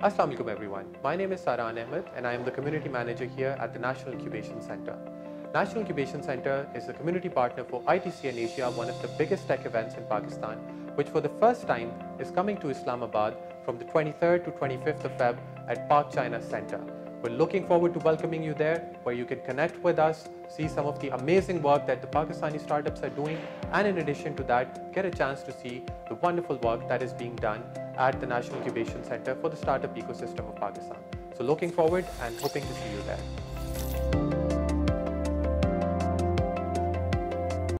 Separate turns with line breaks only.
Assalamu alaikum everyone. My name is Saran Ahmad and I am the community manager here at the National Incubation Center. National Incubation Center is a community partner for ITCN Asia, one of the biggest tech events in Pakistan, which for the first time is coming to Islamabad from the 23rd to 25th of Feb at Pak China Center. We're looking forward to welcoming you there, where you can connect with us, see some of the amazing work that the Pakistani startups are doing, and in addition to that, get a chance to see the wonderful work that is being done at the National Incubation Center for the startup ecosystem of Pakistan. So looking forward and hoping to see you there.